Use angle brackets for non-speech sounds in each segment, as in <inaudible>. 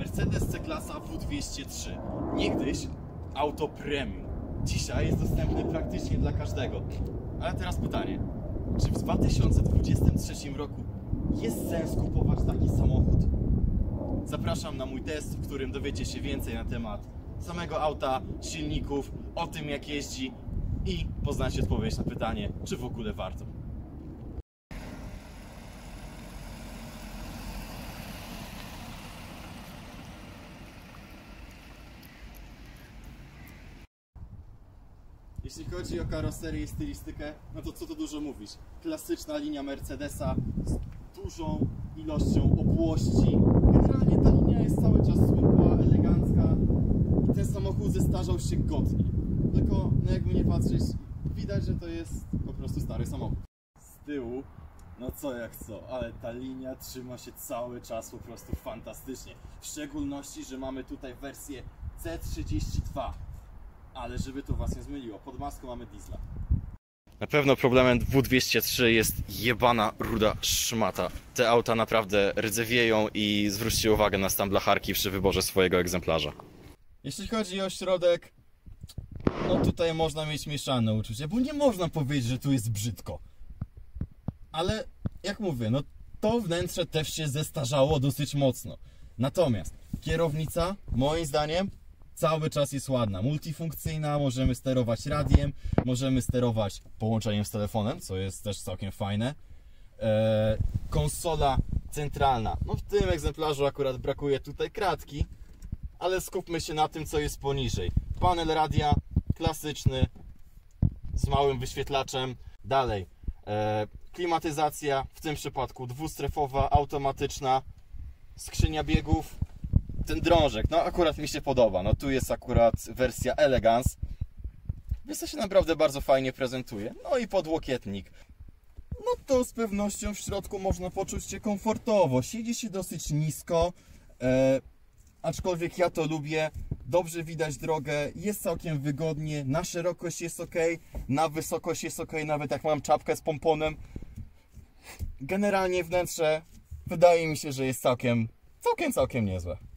Mercedes C-klasa W203. Niegdyś auto premium. Dzisiaj jest dostępny praktycznie dla każdego. Ale teraz pytanie. Czy w 2023 roku jest sens kupować taki samochód? Zapraszam na mój test, w którym dowiecie się więcej na temat samego auta, silników, o tym jak jeździ i poznacie odpowiedź na pytanie, czy w ogóle warto. Jeśli chodzi o karoserię i stylistykę, no to co tu dużo mówić. Klasyczna linia Mercedesa z dużą ilością obłości. Generalnie ta linia jest cały czas smukła, elegancka i ten samochód zestarzał się godnie. Tylko, no jakby nie patrzeć, widać, że to jest po prostu stary samochód. Z tyłu, no co jak co, ale ta linia trzyma się cały czas po prostu fantastycznie. W szczególności, że mamy tutaj wersję C32. Ale żeby to was nie zmyliło, pod maską mamy diesla. Na pewno problemem W203 jest jebana ruda szmata. Te auta naprawdę rdzewieją i zwróćcie uwagę na stan blacharki przy wyborze swojego egzemplarza. Jeśli chodzi o środek, no tutaj można mieć mieszane uczucie, bo nie można powiedzieć, że tu jest brzydko. Ale jak mówię, no to wnętrze też się zestarzało dosyć mocno. Natomiast kierownica, moim zdaniem, cały czas jest ładna, multifunkcyjna, możemy sterować radiem, możemy sterować połączeniem z telefonem, co jest też całkiem fajne. Eee, konsola centralna, no w tym egzemplarzu akurat brakuje tutaj kratki, ale skupmy się na tym, co jest poniżej. Panel radia klasyczny z małym wyświetlaczem. Dalej, e, klimatyzacja, w tym przypadku dwustrefowa, automatyczna, skrzynia biegów, ten drążek, no akurat mi się podoba. No tu jest akurat wersja Elegance, więc to się naprawdę bardzo fajnie prezentuje. No i podłokietnik. No to z pewnością w środku można poczuć się komfortowo. Siedzi się dosyć nisko, e, aczkolwiek ja to lubię. Dobrze widać drogę, jest całkiem wygodnie, na szerokość jest ok, na wysokość jest ok, nawet jak mam czapkę z pomponem. Generalnie wnętrze wydaje mi się, że jest całkiem, całkiem, całkiem niezłe.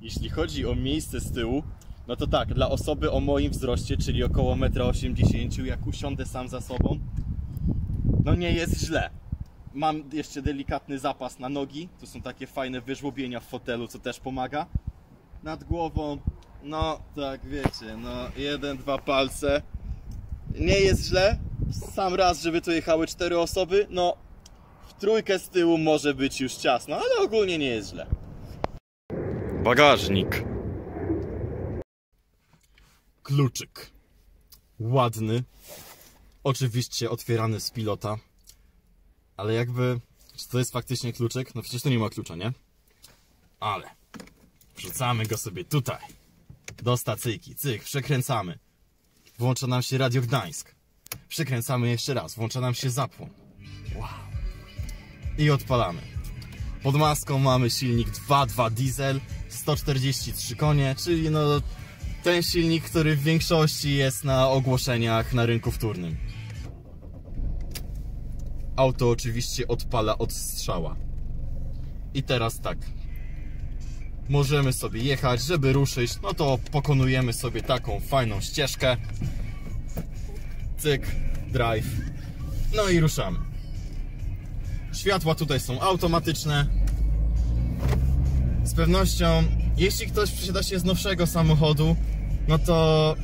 Jeśli chodzi o miejsce z tyłu, no to tak, dla osoby o moim wzroście, czyli około 1,80 m, jak usiądę sam za sobą, no nie jest źle. Mam jeszcze delikatny zapas na nogi, to są takie fajne wyżłobienia w fotelu, co też pomaga. Nad głową, no tak wiecie, no jeden, dwa palce. Nie jest źle. Sam raz, żeby tu jechały cztery osoby, no w trójkę z tyłu może być już ciasno, ale ogólnie nie jest źle. Bagażnik. Kluczyk. Ładny. Oczywiście otwierany z pilota. Ale jakby, czy to jest faktycznie kluczyk? No przecież to nie ma klucza, nie? Ale wrzucamy go sobie tutaj. Do stacyjki. Cyk, przekręcamy. Włącza nam się Radio Gdańsk. Przekręcamy jeszcze raz. Włącza nam się zapłon. Wow. I odpalamy. Pod maską mamy silnik 2.2 diesel, 143 konie, czyli no ten silnik, który w większości jest na ogłoszeniach na rynku wtórnym. Auto oczywiście odpala od strzała. I teraz tak. Możemy sobie jechać, żeby ruszyć, no to pokonujemy sobie taką fajną ścieżkę. Cyk, drive. No i ruszamy. Światła tutaj są automatyczne. Z pewnością, jeśli ktoś przesiada się z nowszego samochodu, no to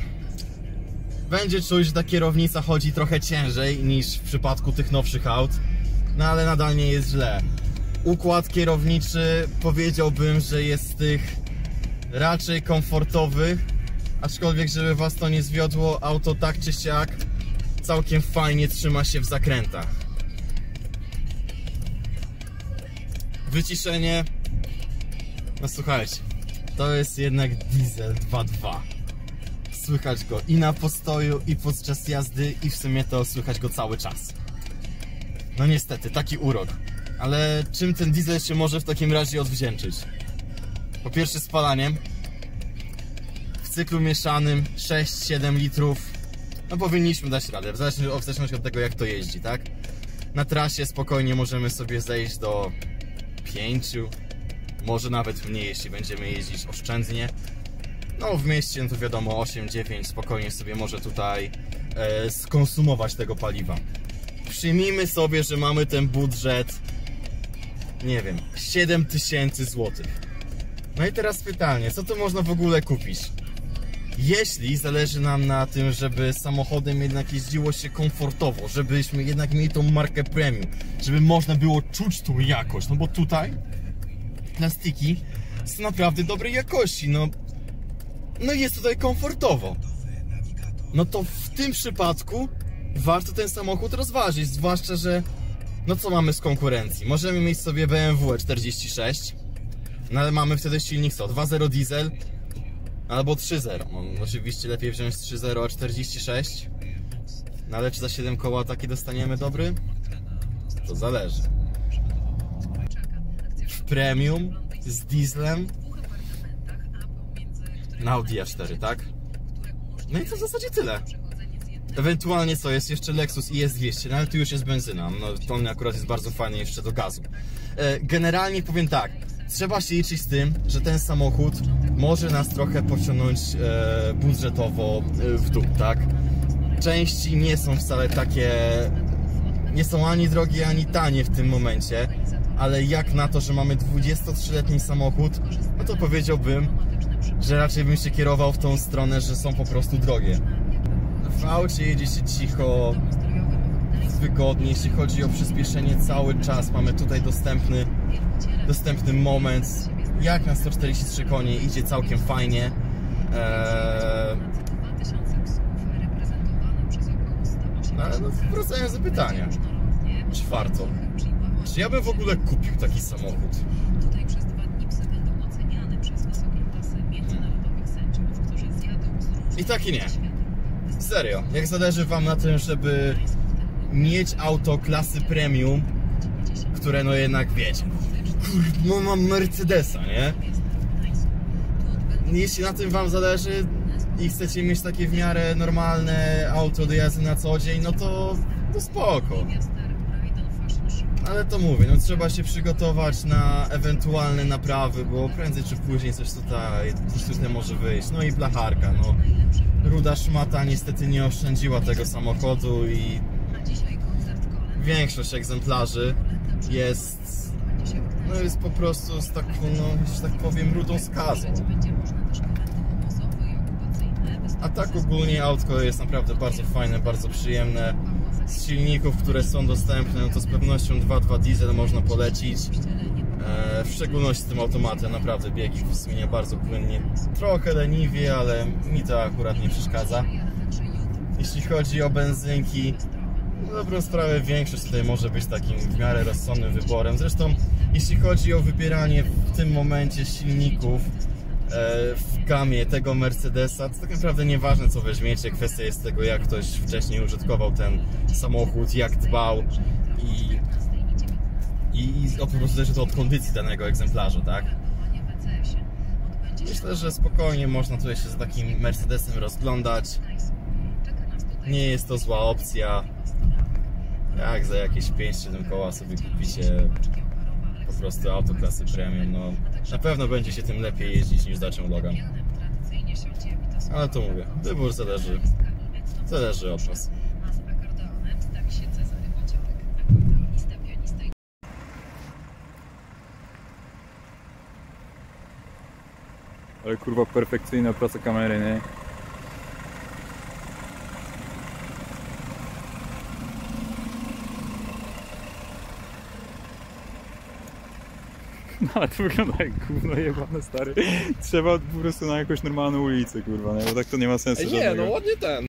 będzie czuć, że ta kierownica chodzi trochę ciężej niż w przypadku tych nowszych aut. No ale nadal nie jest źle. Układ kierowniczy powiedziałbym, że jest z tych raczej komfortowych, aczkolwiek żeby was to nie zwiodło, auto tak czy siak całkiem fajnie trzyma się w zakrętach. Wyciszenie. No słuchajcie, to jest jednak diesel 2.2. Słychać go i na postoju, i podczas jazdy, i w sumie to słychać go cały czas. No niestety, taki urok. Ale czym ten diesel się może w takim razie odwdzięczyć? Po pierwsze spalaniem. W cyklu mieszanym 6-7 litrów. No powinniśmy dać radę, w zależności od tego jak to jeździ, tak? Na trasie spokojnie możemy sobie zejść do 5, może nawet mniej, jeśli będziemy jeździć oszczędnie. No w mieście no to wiadomo 8-9 spokojnie sobie może tutaj e, skonsumować tego paliwa. Przyjmijmy sobie, że mamy ten budżet nie wiem, 7 tysięcy złotych. No i teraz pytanie, co tu można w ogóle kupić? Jeśli zależy nam na tym, żeby samochodem jednak jeździło się komfortowo, żebyśmy jednak mieli tą markę premium, żeby można było czuć tą jakość, no bo tutaj plastiki są naprawdę dobrej jakości, no, no jest tutaj komfortowo. No to w tym przypadku warto ten samochód rozważyć, zwłaszcza, że no co mamy z konkurencji? Możemy mieć sobie BMW E46, no ale mamy wtedy silnik co? 2.0 diesel albo 3.0. No, oczywiście lepiej wziąć 3.0 a 46. No ale czy za 7 koła taki dostaniemy dobry? To zależy. W premium z dieslem na Audi A4, tak? No i to w zasadzie tyle. Ewentualnie co, jest jeszcze Lexus IS200, no ale tu już jest benzyna, no to on akurat jest bardzo fajny jeszcze do gazu. E, Generalnie powiem tak, trzeba się liczyć z tym, że ten samochód może nas trochę pociągnąć e, budżetowo e, w dół, tak? Części nie są wcale takie, nie są ani drogie, ani tanie w tym momencie, ale jak na to, że mamy 23-letni samochód, no to powiedziałbym, że raczej bym się kierował w tą stronę, że są po prostu drogie. W aucie jedzie się cicho, wygodnie, jeśli chodzi o przyspieszenie cały czas mamy tutaj dostępny, dostępny moment, jak na 143 konie idzie całkiem fajnie. Eee... Ale no, wracając do pytania, czy warto? Czy ja bym w ogóle kupił taki samochód? Tutaj przez dwa dni psy będą oceniane przez wysokie klasy międzynarodowych sędziów, którzy zjadą z I tak i nie. Serio, jak zależy Wam na tym, żeby mieć auto klasy premium, które no jednak wiecie, no mam Mercedesa, nie? Jeśli na tym Wam zależy i chcecie mieć takie w miarę normalne auto do jazdy na co dzień, no to, to spoko. Ale to mówię, no trzeba się przygotować na ewentualne naprawy, bo prędzej czy później coś tutaj, tutaj może wyjść. No i blacharka, no. Ruda szmata niestety nie oszczędziła tego samochodu i większość egzemplarzy jest, no jest po prostu z taką, no, że tak powiem, rudą skazą. A tak ogólnie autko jest naprawdę bardzo fajne, bardzo przyjemne. Z silników, które są dostępne, no to z pewnością 2.2 diesel można polecić. E, w szczególności z tym automatem, naprawdę biegi zmienia bardzo płynnie. Trochę leniwie, ale mi to akurat nie przeszkadza. Jeśli chodzi o benzynki, dobrą sprawę większość tutaj może być takim w miarę rozsądnym wyborem. Zresztą jeśli chodzi o wybieranie w tym momencie silników e, w gamie tego Mercedesa, to tak naprawdę nieważne co weźmiecie, kwestia jest tego jak ktoś wcześniej użytkował ten samochód, jak dbał i, i, i po prostu zależy to od kondycji danego egzemplarza, tak? Myślę, że spokojnie można tutaj się z takim Mercedesem rozglądać. Nie jest to zła opcja. Jak za jakieś 5-7 koła sobie kupicie po prostu auto klasy premium, no na pewno będzie się tym lepiej jeździć niż Dacia Logan. Ale to mówię, wybór zależy, zależy od Was. Ale kurwa perfekcyjna praca kamery, nie? No <laughs> ale to wygląda jak gówno jebane stary. Trzeba po prostu na jakąś normalną ulicę kurwa, nie? Bo tak to nie ma sensu Ej, nie, żadnego. no ładnie ten.